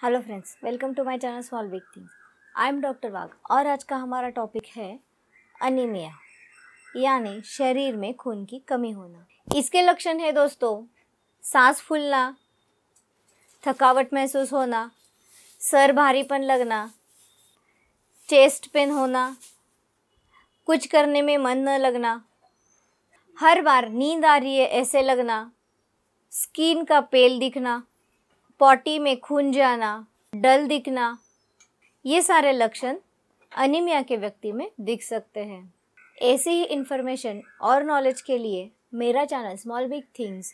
Hello friends welcome to my channel small big things I am doctor Wagh और आज का हमारा topic है अनीमिया यानी शरीर में खून की कमी होना। इसके लक्षण है दोस्तों, सांस फूलना, थकावट महसूस होना, सर भारीपन लगना चेस्ट पेन होना, कुछ करने में मन न लगना, हर बार नींद आ रही है ऐसे लगना स्किन का पेल दिखना पॉटी में खून जाना, डल दिखना, ये सारे लक्षण अनीमिया के व्यक्ति में दिख सकते हैं। ऐसी ही इन्फॉर्मेशन और नॉलेज के लिए मेरा चैनल स्मॉल बिग थिंग्स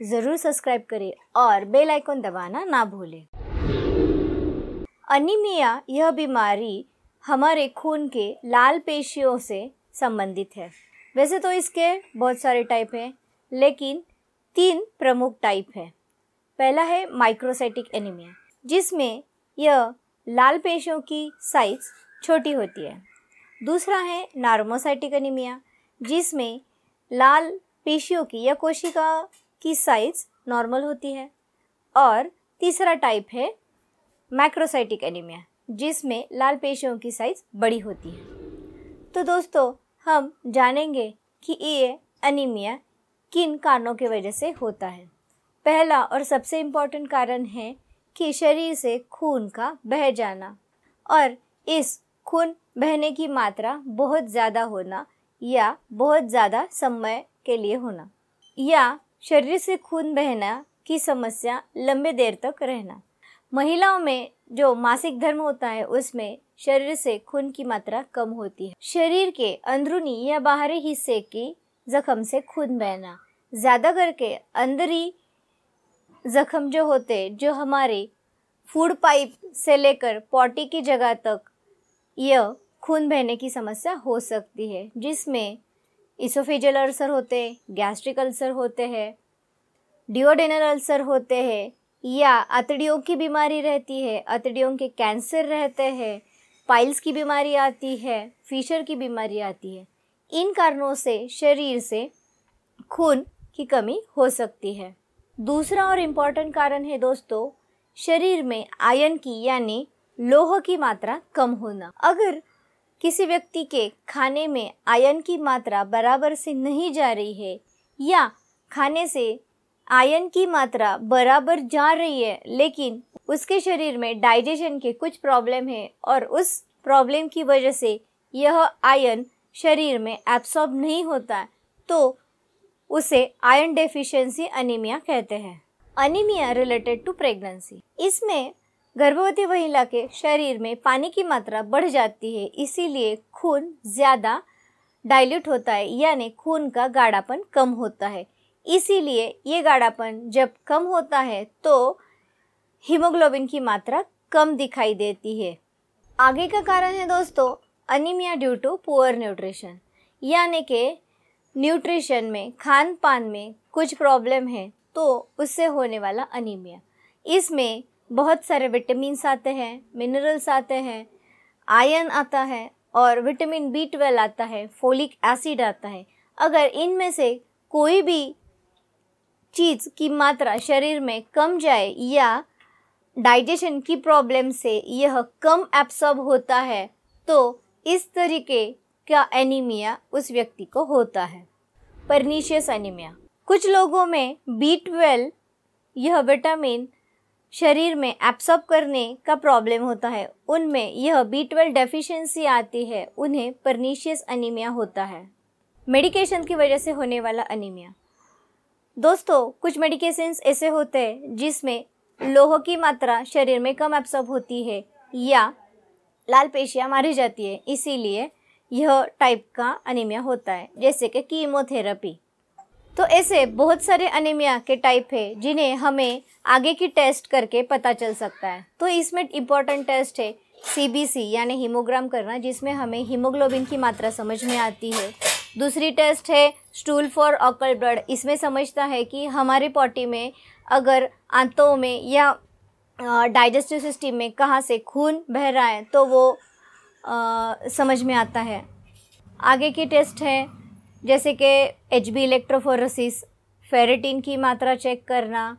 ज़रूर सब्सक्राइब करें और बेल आइकन दबाना ना भूलें। अनीमिया यह बीमारी हमारे खून के लाल पेशियों से संबंधित है। वैसे तो इसके बहुत सारे टाइप हैं, लेकिन तीन प्रमुख टाइप हैं। पहला है माइक्रोसाइटिक एनीमिया, जिसमें यह लाल पेशियों की साइज़ छोटी होती है। दूसरा है नार्मोसाइटिक एनीमिया, जिसमें लाल पेशियों की या कोशिका की साइज़ नॉर्मल होती है। और तीसरा टाइप है मैक्रोसाइटिक एनीमिया, जिसमें लाल पेशियों की साइज़ बड़ी होती है। तो दोस्तों, हम जानेंगे कि ये अनीमिया किन कारणों की वजह से होता है। पहला और सबसे इम्पोर्टेंट कारण है कि शरीर से खून का बह जाना और इस खून बहने की मात्रा बहुत ज़्यादा होना या बहुत ज़्यादा समय के लिए होना या शरीर से खून बहना की समस्या लंबे देर तक रहना। महिलाओं में जो मासिक धर्म होता है, उसमें शरीर से खून की मात्रा कम होती है। शरीर के अंदरूनी या बाहरी हिस्से की जख्म से खून बहना, ज़्यादा करके अंदरी ज़ख्म जो होते, जो हमारे फ़ूड पाइप से लेकर पॉटी की जगह तक, यह खून बहने की समस्या हो सकती है, जिसमें इसोफेजल अल्सर होते गैस्ट्रिक अल्सर होते हैं डिओडेनल अल्सर होते हैं, या अतड़ियों की बीमारी रहती है, अतड़ियों के कैंसर रहते हैं पाइल्स की बीमारी आती है फीशर की बीमारी आती है, इन कारणों से शरीर से खून की कमी हो सकती है। दूसरा और इंपॉर्टेंट कारण है दोस्तों, शरीर में आयन की, यानी लोह की मात्रा कम होना। अगर किसी व्यक्ति के खाने में आयन की मात्रा बराबर से नहीं जा रही है, या खाने से आयन की मात्रा बराबर जा रही है, लेकिन उसके शरीर में डाइजेशन के कुछ प्रॉब्लम है और उस प्रॉब्लम की वजह से यह आयन शरीर में एब्सॉर्ब नहीं होता तो उसे आयरन डेफिशिएंसी अनीमिया कहते हैं। अनीमिया रिलेटेड टू प्रेगनेंसी इसमें गर्भवती महिला के शरीर में पानी की मात्रा बढ़ जाती है, इसीलिए खून ज़्यादा डाइल्यूट होता है, यानी खून का गाढ़ापन कम होता है। इसीलिए ये गाढ़ापन जब कम होता है तो हीमोग्लोबिन की मात्रा कम दिखाई देती है। आगे का कारण है दोस्तों anaemia due to poor nutrition यानी कि न्यूट्रिशन में खान पान में कुछ प्रॉब्लम है तो उससे होने वाला अनीमिया इसमें बहुत सारे विटामिन्स आते हैं मिनरल्स आते हैं आयरन आता है और विटामिन बी ट्वेल्व आता है फोलिक एसिड आता है। अगर इनमें से कोई भी चीज़ की मात्रा शरीर में कम जाए या डाइजेशन की प्रॉब्लम से यह कम एब्सॉर्ब होता है तो इस तरीके का एनीमिया उस व्यक्ति को होता है। परनीशियस एनीमिया कुछ लोगों में बी ट्वेल्व यह विटामिन शरीर में एब्सॉर्ब करने का प्रॉब्लम होता है। उनमें यह बी ट्वेल्व डेफिशिएंसी आती है, उन्हें परनीशियस अनीमिया होता है। मेडिकेशन की वजह से होने वाला अनीमिया दोस्तों, कुछ मेडिकेशंस ऐसे होते हैं जिसमें लोह की मात्रा शरीर में कम एब्सॉर्ब होती है या लाल पेशियाँ मारी जाती है, इसीलिए यह टाइप का अनीमिया होता है, जैसे कि कीमोथेरेपी तो ऐसे बहुत सारे अनीमिया के टाइप है, जिन्हें हमें आगे की टेस्ट करके पता चल सकता है। तो इसमें इम्पोर्टेंट टेस्ट है सीबीसी यानी हीमोग्राम करना, जिसमें हमें हीमोग्लोबिन की मात्रा समझ में आती है। दूसरी टेस्ट है स्टूल फॉर ऑकल ब्लड इसमें समझता है कि हमारे पॉटी में अगर आंतों में या डाइजेस्टिव सिस्टम में कहाँ से खून बह रहा है तो वो आ, समझ में आता है। आगे के टेस्ट हैं जैसे कि एच बी इलेक्ट्रोफोरोसिस फेरेटिन की मात्रा चेक करना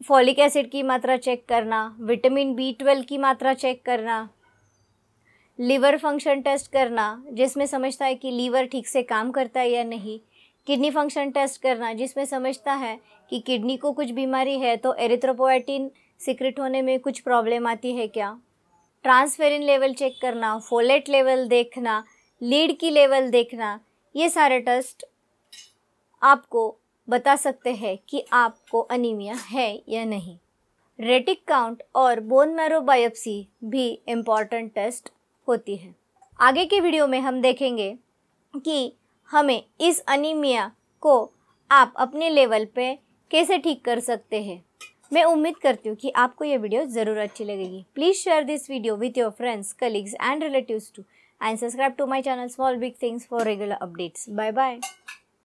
फॉलिक एसिड की मात्रा चेक करना विटामिन बी ट्वेल्व की मात्रा चेक करना लीवर फ़ंक्शन टेस्ट करना जिसमें समझता है कि लीवर ठीक से काम करता है या नहीं किडनी फ़ंक्शन टेस्ट करना जिसमें समझता है कि किडनी को कुछ बीमारी है तो एरिथ्रोपोएटिन सिक्रेट होने में कुछ प्रॉब्लम आती है क्या। ट्रांसफेरिन लेवल चेक करना, फोलेट लेवल देखना, लीड की लेवल देखना, ये सारे टेस्ट आपको बता सकते हैं कि आपको अनीमिया है या नहीं। रेटिक काउंट और बोन मैरो बायोप्सी भी इंपॉर्टेंट टेस्ट होती है। आगे के वीडियो में हम देखेंगे कि हमें इस अनीमिया को आप अपने लेवल पे कैसे ठीक कर सकते हैं। मैं उम्मीद करती हूँ कि आपको ये वीडियो ज़रूर अच्छी लगेगी। Please share this video with your friends colleagues and relative too and subscribe to my channel small big things for regular updates bye bye